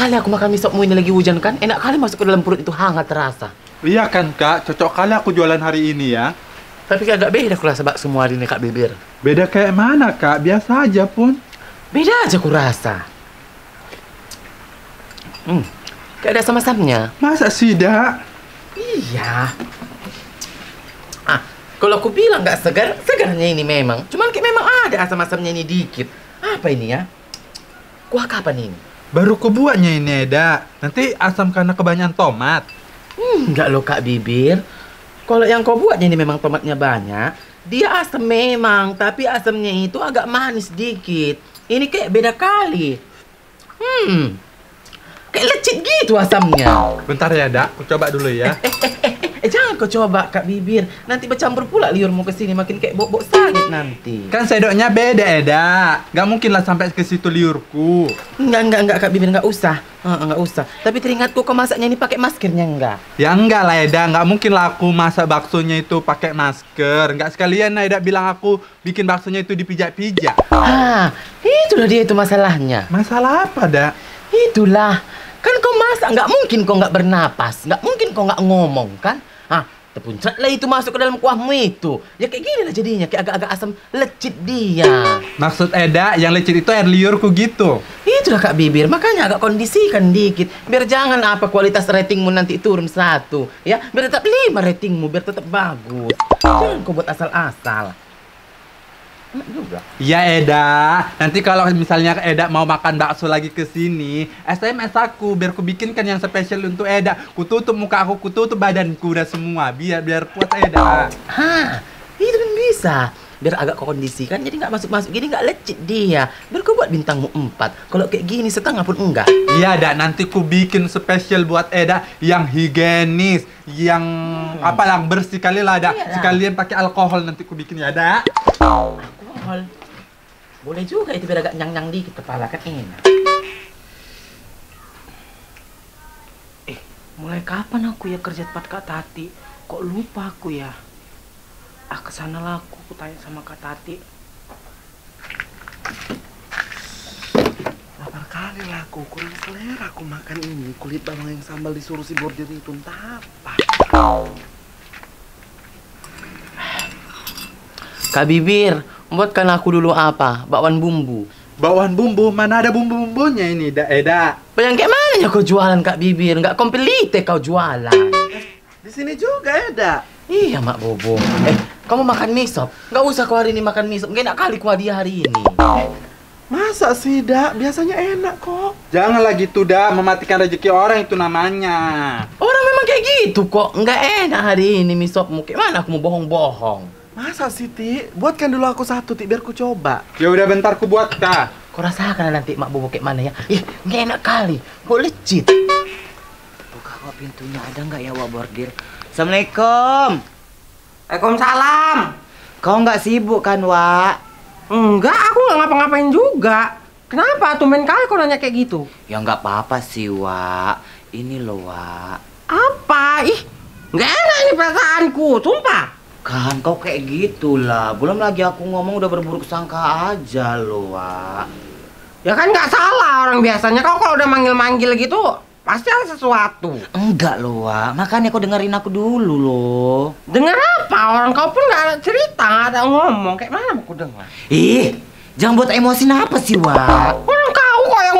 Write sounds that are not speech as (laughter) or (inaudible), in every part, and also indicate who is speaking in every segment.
Speaker 1: kali aku makan mie sopmu ini lagi hujan kan. Enak kali masuk ke dalam perut itu hangat terasa.
Speaker 2: Iya kan kak, cocok kali aku jualan hari ini ya.
Speaker 1: Tapi agak beda aku rasa bakso semua hari ini Kak Bibir.
Speaker 2: Beda kayak mana kak? Biasa aja pun.
Speaker 1: Beda aja aku rasa. Hmm, kayak ada asam-asamnya.
Speaker 2: Masa sih dak?
Speaker 1: Iya. Ah, kalau aku bilang nggak segar, segarnya ini memang. Cuman kayak memang ada asam-asamnya ini dikit. Apa ini ya? Kuah kapan ini?
Speaker 2: Baru kebuatnya ini Eda. Nanti asam karena kebanyakan tomat.
Speaker 1: Hmm, enggak loh Kak Bibir. Kalau yang kau buatnya ini memang tomatnya banyak, dia asam memang, tapi asamnya itu agak manis dikit. Ini kayak beda kali. Hmm, kayak lecit gitu asamnya.
Speaker 2: Bentar ya dak, aku coba dulu ya.
Speaker 1: Eh, jangan kau coba Kak Bibir, nanti bercampur pula liurmu ke sini makin kayak bobok sakit nanti.
Speaker 2: Kan sendoknya beda Eda. Gak mungkin lah sampai ke situ liurku.
Speaker 1: Enggak, enggak, enggak Kak Bibir, enggak usah. Heeh, enggak usah. Tapi teringatku kau masaknya ini pakai maskernya enggak?
Speaker 2: Ya enggak lah Eda, nggak mungkin lah aku masak baksonya itu pakai masker. Nggak sekalian lah Eda bilang aku bikin baksonya itu dipijak-pijak.
Speaker 1: Ah, itulah dia itu masalahnya.
Speaker 2: Masalah apa dak?
Speaker 1: Itulah. Kau masak, nggak mungkin kau nggak bernapas. Nggak mungkin kau nggak ngomong, kan? Ah, terpuncatlah itu masuk ke dalam kuahmu itu. Ya kayak gini lah jadinya, kayak agak-agak asam lecit dia.
Speaker 2: Maksud Eda yang lecit itu air liurku gitu.
Speaker 1: Itulah Kak Bibir, makanya agak kondisikan dikit. Biar jangan apa kualitas ratingmu nanti turun satu. Ya, biar tetap lima ratingmu, biar tetap bagus. Jangan kau buat asal-asal. Juga.
Speaker 2: Ya Eda, nanti kalau misalnya Eda mau makan bakso lagi ke sini, SMS aku biar ku bikinkan yang spesial untuk Eda. Ku tutup muka aku, ku tutup badanku udah semua, biar biar puas Eda.
Speaker 1: Hah, itu kan bisa. Biar agak kau kondisikan, jadi nggak masuk-masuk gini nggak lecit dia. Biar kau buat bintangmu empat. Kalau kayak gini setengah pun enggak.
Speaker 2: Iya, Eda, nanti ku bikin spesial buat Eda yang higienis, yang apa yang bersih kali lah, Eda.
Speaker 1: Iyalah.
Speaker 2: Sekalian pakai alkohol nanti ku bikin ya, Eda.
Speaker 1: Alkohol. Boleh juga itu biar agak nyang-nyang dikit kepala kan enak. Eh, mulai kapan aku ya kerja tempat Kak Tati? Kok lupa aku ya? Ah, ke sana lah aku, aku tanya sama Kak Tati.
Speaker 3: Lapar kali lah aku, kurang selera aku makan ini Kulit bawang yang sambal disuruh si bordir itu entah apa
Speaker 1: Kak Bibir, buatkan aku dulu apa? Bakwan bumbu.
Speaker 2: Bawaan bumbu, mana ada bumbu-bumbunya ini, Eda? Eda.
Speaker 1: Yang kayak mana ya kau jualan Kak Bibir? Nggak komplit kau jualan.
Speaker 3: Di sini juga ada
Speaker 1: Iya, Mak Bobo. Eh, kamu makan mie sop? Nggak usah kau hari ini makan mie sop. Nggak enak kali kau dia hari ini.
Speaker 3: Masa sih, Dak? Biasanya enak kok
Speaker 2: Jangan lagi tuh, Eda, mematikan rezeki orang itu namanya.
Speaker 1: Orang memang kayak gitu kok. Nggak enak hari ini mie sopmu. Kayak mana aku mau bohong-bohong?
Speaker 3: Masa sih, Ti? Buatkan dulu aku satu, Ti, biar ku coba
Speaker 2: Ya udah bentar ku buat, Kak.
Speaker 1: Kau rasakan nanti Mak Bobo kayak mana ya? Ih, nggak enak kali. Kok lecit.
Speaker 4: Buka kok pintunya ada nggak ya Wak Bordir? Assalamualaikum.
Speaker 5: Waalaikumsalam.
Speaker 4: Kau nggak sibuk kan Wak?
Speaker 5: Enggak, aku nggak ngapa-ngapain juga. Kenapa? Tumben kali kau nanya kayak gitu.
Speaker 4: Ya nggak apa-apa sih Wak. Ini loh Wak.
Speaker 5: Apa? Ih, nggak enak ini perasaanku, sumpah.
Speaker 4: Kan kau kayak gitulah. Belum lagi aku ngomong udah berburuk sangka aja loh Wak.
Speaker 5: Ya kan nggak salah orang biasanya kau kalau udah manggil-manggil gitu pasti ada sesuatu.
Speaker 4: Enggak loh Wak. Makanya kau dengerin aku dulu loh.
Speaker 5: Dengar apa? Orang kau pun nggak cerita, nggak ada ngomong. Kayak mana mau aku dengar?
Speaker 4: Ih, jangan buat emosi apa sih Wak?
Speaker 5: Orang kau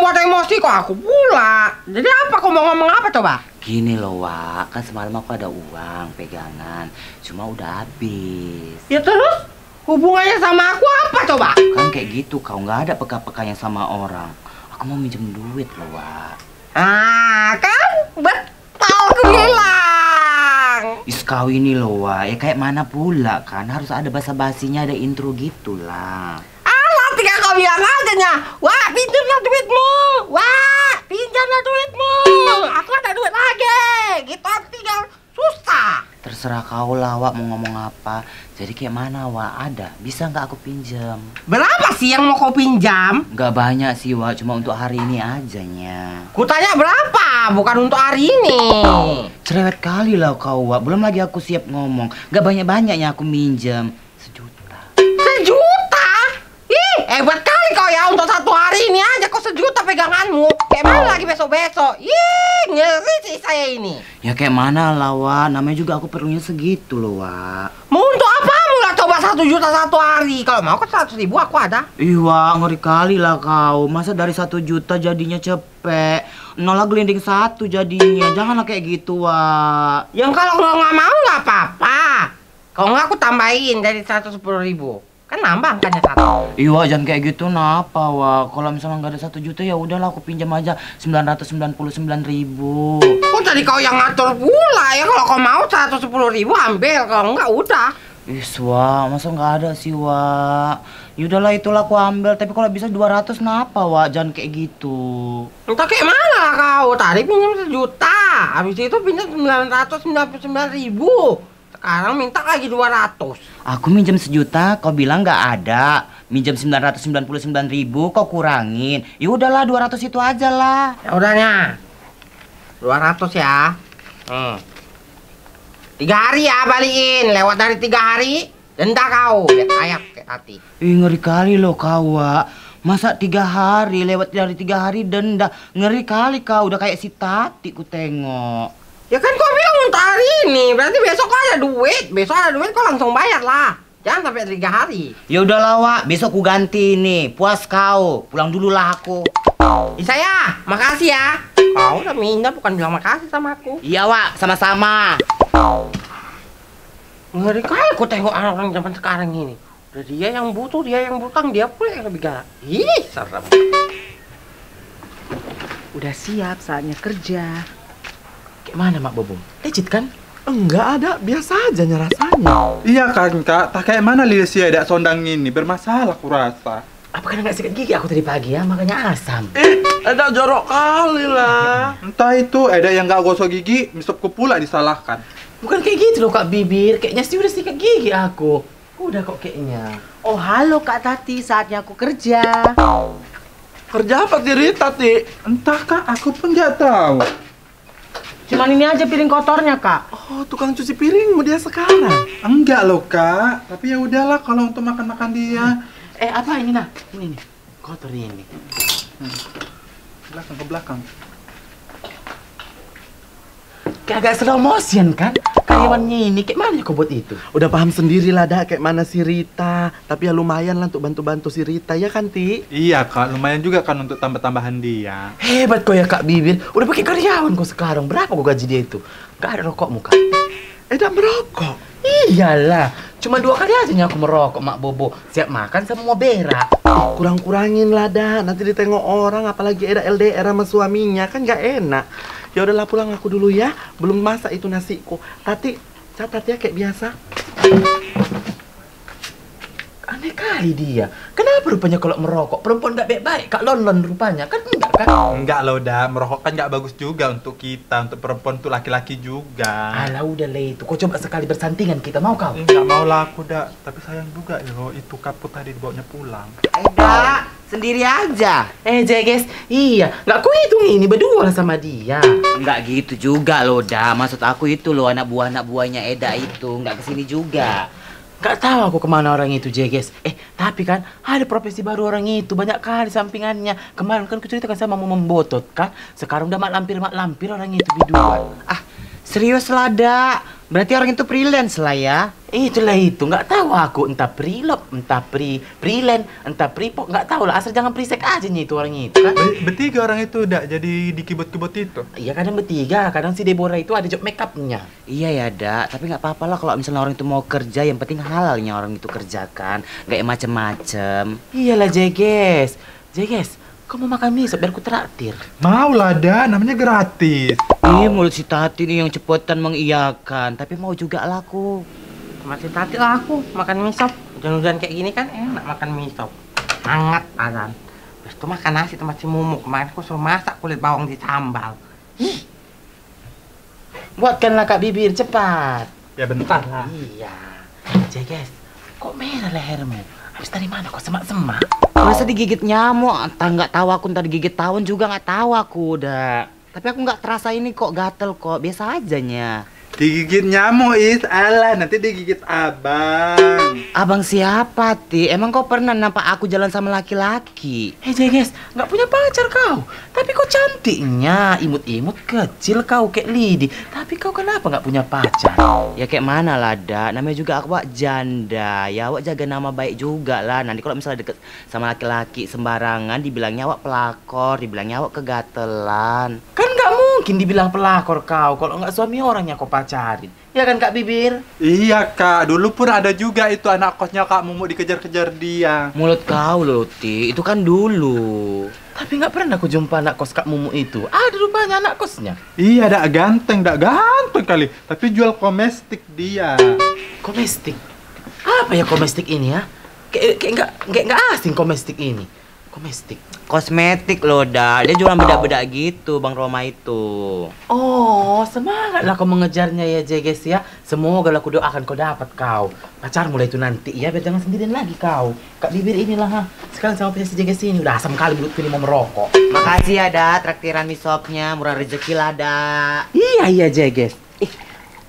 Speaker 5: kok yang buat emosi kok aku pula. Jadi apa kau mau ngomong apa coba?
Speaker 4: Gini loh Wak. Kan semalam aku ada uang pegangan. Cuma udah habis.
Speaker 5: Ya terus hubungannya sama aku apa coba?
Speaker 4: Kan kayak gitu kau nggak ada peka-pekanya sama orang. Aku mau minjem duit loh Wak.
Speaker 5: Ah, kan betul aku bilang.
Speaker 4: Is kau ini loh Wak. Ya kayak mana pula kan. Harus ada basa-basinya ada intro gitu lah.
Speaker 5: Alah, tinggal kau bilang aja nya. Wah, pinjamlah duitmu. Wah, pinjamlah duitmu. Aku ada duit lagi. Gitu tinggal susah.
Speaker 4: Terserah kau lah Wak mau ngomong apa. Jadi kayak mana Wak? Ada. Bisa nggak aku pinjam?
Speaker 5: Berapa sih yang mau kau pinjam?
Speaker 4: Nggak banyak sih Wak. Cuma untuk hari ini aja nya.
Speaker 5: Kutanya berapa, bukan untuk hari ini.
Speaker 4: Cerewet kali lah kau Wak. Belum lagi aku siap ngomong. Nggak banyak-banyaknya aku minjem. Sejuta.
Speaker 5: Ini aja kok sejuta peganganmu. Kayak mana lagi besok-besok? Ih, ngeri sih saya ini.
Speaker 4: Ya kayak mana lah, Wak. Namanya juga aku perlunya segitu loh, Wak.
Speaker 5: Mau untuk apa lah coba satu juta satu hari? Kalau mau kan seratus ribu aku ada.
Speaker 4: Ih, Wak, ngeri kali lah kau. Masa dari satu juta jadinya cepet? Nolak gelinding satu jadinya. Janganlah kayak gitu, Wak.
Speaker 5: Yang kalau nggak mau nggak apa-apa. Kalau nggak aku tambahin dari seratus sepuluh ribu. Kan nambah angkanya satu.
Speaker 4: Iya, jangan kayak gitu. Napa, Wak? Kalau misalnya nggak ada satu juta, ya udahlah aku pinjam aja 999 ribu.
Speaker 5: Oh tadi kau yang ngatur pula ya kalau kau mau seratus sepuluh ribu ambil kalau nggak udah.
Speaker 4: Ih, Wak, masa nggak ada sih, Wak? Yaudahlah itulah aku ambil, tapi kalau bisa 200 napa, Wak? Jangan kayak gitu.
Speaker 5: Entah kayak mana lah kau tadi pinjam sejuta, habis itu pinjam sembilan ratus sembilan puluh sembilan ribu. Sekarang minta lagi dua ratus.
Speaker 4: Aku minjem sejuta, kau bilang nggak ada. Minjem 999 ribu, kau kurangin. Ya udahlah, 200 itu aja lah.
Speaker 5: Ya udahnya, dua ratus ya. Hmm. Tiga hari ya balikin, lewat dari tiga hari, denda kau, lihat ayam kayak tati.
Speaker 4: Ih, ngeri kali loh kau, Wak. Masa tiga hari, lewat dari tiga hari denda. Ngeri kali kau, udah kayak si Tati ku tengok.
Speaker 5: Ya kan kau bilang untuk hari ini, berarti besok kau ada duit, besok ada duit kau langsung bayar lah. Jangan sampai tiga hari.
Speaker 4: Ya udahlah, Wak. Besok ku ganti nih. Puas kau. Pulang dulu lah aku.
Speaker 5: Ih, saya, makasih ya. Kau udah minta bukan bilang makasih sama aku.
Speaker 4: Iya, Wak. Sama-sama.
Speaker 5: Ngeri kali aku tengok orang-orang zaman sekarang ini. Udah dia yang butuh, dia yang butang, dia pula yang lebih galak. Ih, serem.
Speaker 6: Udah siap saatnya kerja.
Speaker 1: Kayak mana, Mak Bobong? Legit kan?
Speaker 3: Enggak ada, biasa aja rasanya.
Speaker 2: Iya kan kak, tak kayak mana lihat si Eda sondang ini bermasalah aku rasa.
Speaker 1: Apa karena nggak sikat gigi aku tadi pagi ya, makanya asam.
Speaker 3: Eh, ada jorok kali lah.
Speaker 2: Entah itu Eda yang gak gosok gigi, misopku pula disalahkan.
Speaker 1: Bukan kayak gitu loh, Kak Bibir. Kayaknya sih udah sikat gigi aku. Udah kok kayaknya.
Speaker 6: Oh halo Kak Tati, saatnya aku kerja.
Speaker 3: Kerja apa diri tadi?
Speaker 2: Entah kak, aku pun gak tahu.
Speaker 6: Cuman ini aja piring kotornya Kak.
Speaker 3: Oh, tukang cuci piringmu dia sekarang.
Speaker 2: Enggak loh kak, tapi ya udahlah kalau untuk makan-makan dia.
Speaker 1: Eh, apa ini, nah? Ini nih. Kotor ini.
Speaker 2: Belakang ke belakang.
Speaker 1: Kayak agak slow motion kan? Karyawannya ini, kayak mana kau buat itu?
Speaker 3: Udah paham sendiri lah dah kayak mana si Rita. Tapi ya lumayan lah untuk bantu-bantu si Rita ya kan, Ti?
Speaker 2: Iya kak, lumayan juga kan untuk tambah-tambahan dia.
Speaker 1: Hebat kau ya Kak Bibir. Udah pakai karyawan kau sekarang. Berapa kau gaji dia itu? Gak ada rokokmu Kak.
Speaker 3: Eh, dah merokok.
Speaker 1: Iyalah. Cuma dua kali aja nih aku merokok, Mak Bobo. Siap makan sama mau berak.
Speaker 3: Kurang-kurangin lah dah. Nanti ditengok orang apalagi ada LDR sama suaminya kan gak enak. Ya udahlah pulang aku dulu ya. Belum masak itu nasiku. Tati, catat ya kayak biasa.
Speaker 1: Aneh kali dia. Kenapa rupanya kalau merokok perempuan gak baik-baik? Kak Lon-Lon rupanya. Kan enggak kan?
Speaker 2: Enggak loh dah, merokok kan gak bagus juga untuk kita, untuk perempuan untuk laki-laki juga.
Speaker 1: Alah udah lah itu. Kau coba sekali bersantingan kita mau kau?
Speaker 2: Enggak mau lah aku dah, tapi sayang juga ya loh, itu kaput tadi dibawanya pulang.
Speaker 4: Eda, sendiri aja.
Speaker 1: Eh Jeges, iya. Nggak ku hitung ini berdua lah sama dia.
Speaker 4: Enggak gitu juga loh, dah. Maksud aku itu loh, anak buah-anak buahnya Eda itu. Enggak ke sini juga.
Speaker 1: Gak tahu aku ke mana orang itu Jeges. Eh tapi kan ada profesi baru orang itu banyak kali sampingannya. Kemarin kan kuceritakan sama mau membotot kan. Sekarang udah mak lampir mak lampir orang itu biduan.
Speaker 4: Ah, serius lah, dak. Berarti orang itu freelance lah ya.
Speaker 1: Itulah itu, nggak tahu aku entah prilop, entah pri prilen, entah pripok, nggak tahu lah asal jangan prisek aja nih itu orang itu kan.
Speaker 2: Be- Bertiga orang itu udah jadi di kibot-kibot itu.
Speaker 1: Iya kadang bertiga, kadang si Deborah itu ada job make upnya.
Speaker 4: Iya ya, dak. Tapi nggak apa-apa lah kalau misalnya orang itu mau kerja, yang penting halalnya orang itu kerjakan. Nggak yang macem-macem.
Speaker 1: Iyalah Jeges, Jeges, kau mau makan mie biar ku traktir.
Speaker 2: Mau lah dah, namanya gratis.
Speaker 4: Ih, mulut si Tati nih yang cepetan mengiyakan. Tapi mau juga laku.
Speaker 5: Masih tati lah aku makan mie sop. Hujan-hujan kayak gini kan enak makan mie sop. Hangat azan. Terus tuh makan nasi tempat si Mumu. Kemarin aku suruh masak kulit bawang di sambal.
Speaker 1: Buatkanlah kak bibir cepat.
Speaker 2: Ya bentar lah.
Speaker 1: Iya. Jeges, kok merah lehermu? Habis dari mana kok semak-semak?
Speaker 4: Masa digigit nyamuk? Entah nggak tahu aku ntar digigit tawon juga nggak tahu aku udah. Tapi aku nggak terasa ini kok gatel kok, biasa aja nya.
Speaker 2: Digigit nyamuk, Is. Alah, nanti digigit abang.
Speaker 4: Abang siapa, Ti? Emang kau pernah nampak aku jalan sama laki-laki?
Speaker 1: Hei Jeges, nggak punya pacar kau. Tapi kau cantiknya, imut-imut kecil kau kayak lidi. Tapi kau kenapa nggak punya pacar?
Speaker 4: Ya kayak mana lah, Da? Namanya juga awak janda. Ya awak jaga nama baik juga lah. Nanti kalau misalnya deket sama laki-laki sembarangan, dibilangnya awak pelakor, dibilangnya awak kegatelan.
Speaker 1: Kan nggak mungkin dibilang pelakor kau kalau nggak suami orangnya kau pacarin. Ya kan Kak Bibir?
Speaker 2: Iya, Kak. Dulu pun ada juga itu anak kosnya Kak Mumu dikejar-kejar dia.
Speaker 4: Mulut kau loh, Ti. Itu kan dulu.
Speaker 1: Tapi nggak pernah aku jumpa anak kos Kak Mumu itu. Ada rupanya anak kosnya.
Speaker 2: Iya, dak ganteng, dak ganteng kali. Tapi jual komestik dia.
Speaker 1: Komestik. Apa ya komestik ini ya? Kayak kayak nggak kayak nggak asing komestik ini. Komestik.
Speaker 4: Kosmetik loh, Da. Dia jualan beda-beda gitu, Bang Roma itu.
Speaker 1: Oh, semangatlah kau mengejarnya ya Jeges ya. Semoga lah aku doakan kau dapat kau. Pacar mulai itu nanti ya, biar jangan sendirian lagi kau. Kak Bibir inilah ha. Sekarang sama punya si Jeges ini udah asam kali mulutku ini mau merokok.
Speaker 4: Makasih ya, Da. Traktiran misopnya. Murah rezeki lah, Da.
Speaker 1: Iya iya Jeges. Ih,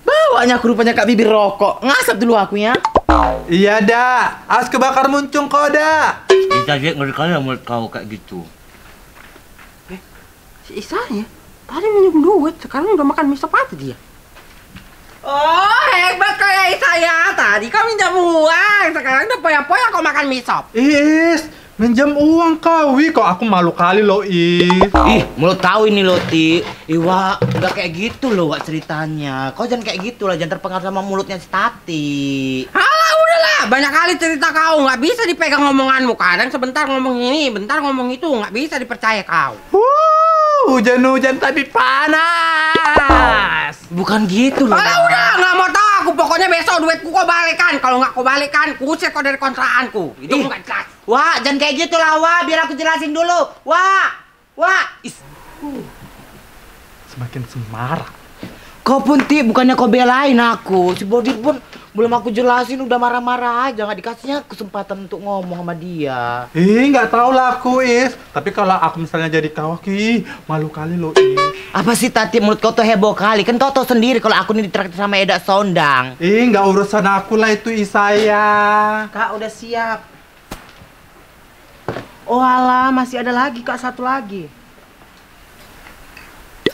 Speaker 1: bawanya aku rupanya Kak Bibir rokok. Ngasap dulu aku ya.
Speaker 2: Iya, dak. Awas kebakar muncung kau, dak.
Speaker 4: Kita ngeri kali lah mulut kau kayak gitu.
Speaker 5: Si Isanya tadi minjem duit, sekarang udah makan mie sepatu dia. Oh, hebat kayak Isaya. Tadi kau minjam uang, sekarang udah poya-poya kau makan mie sop.
Speaker 2: Is, minjam uang kau. Wih, kok aku malu kali loh, Is.
Speaker 4: Ih, mulut kau ini loh, Ti. Iwa, nggak kayak gitu loh, Wak, ceritanya. Kau jangan kayak gitu lah, jangan terpengaruh sama mulutnya si Tati.
Speaker 5: Halah, udahlah. Banyak kali cerita kau, nggak bisa dipegang omonganmu. Kadang sebentar ngomong ini, bentar ngomong itu, nggak bisa dipercaya kau.
Speaker 2: Wuh, hujan-hujan tapi panas.
Speaker 4: Bukan gitu loh.
Speaker 5: Halah, udah, nggak mau tahu aku. Pokoknya besok duitku kau balikan. Kalau nggak kau balikan, kusir kau dari kontrakanku. Itu nggak jelas.
Speaker 4: Wah, jangan kayak gitu lah, Wah. Biar aku jelasin dulu. Wah, Wah. Is.
Speaker 2: Semakin semarak.
Speaker 4: Kau pun, Ti, bukannya kau belain aku. Si Bodi pun belum aku jelasin udah marah-marah aja. Nggak dikasihnya kesempatan untuk ngomong sama dia.
Speaker 2: Ih, nggak tahu lah aku, Is. Tapi kalau aku misalnya jadi kau, ki, malu kali loh, Is.
Speaker 4: Apa sih Tati menurut kau tuh heboh kali? Kan kau tahu sendiri kalau aku ini ditraktir sama Eda Sondang.
Speaker 2: Ih, nggak urusan aku lah itu, Isaya.
Speaker 6: Kak udah siap. Oh alah, masih ada lagi kak satu lagi.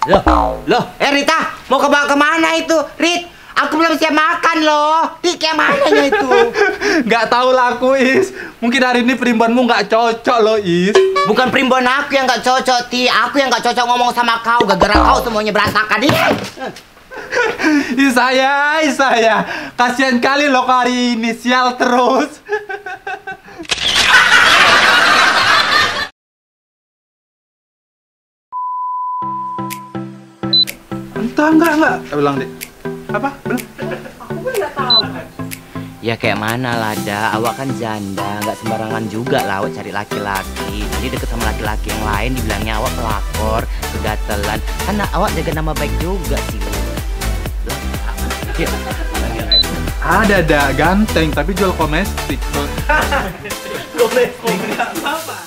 Speaker 4: Loh, loh, eh Rita, mau ke ke mana itu? Rit, aku belum siap makan loh. Tik yang mananya itu? (laughs)
Speaker 2: Nggak tahu lah aku, Is. Mungkin hari ini perimbanmu nggak cocok loh, Is.
Speaker 4: Bukan primbon aku yang nggak cocok, Ti. Aku yang nggak cocok ngomong sama kau. Gara-gara kau semuanya berantakan. Ih! (laughs)
Speaker 2: Isaya, Isaya. Kasihan kali loh hari ini, sial terus. (laughs) Entah, enggak, enggak. Eh, Bilang, Dek. Apa? Bilang.
Speaker 4: Ya kayak mana Lada, awak kan janda, nggak sembarangan juga lah awak cari laki-laki. Jadi deket sama laki-laki yang lain dibilangnya awak pelakor, kegatelan. Karena awak jaga nama baik juga sih. Iya.
Speaker 2: Ada, dak. Ganteng, tapi jual komestik.
Speaker 1: Domestik. (laughs)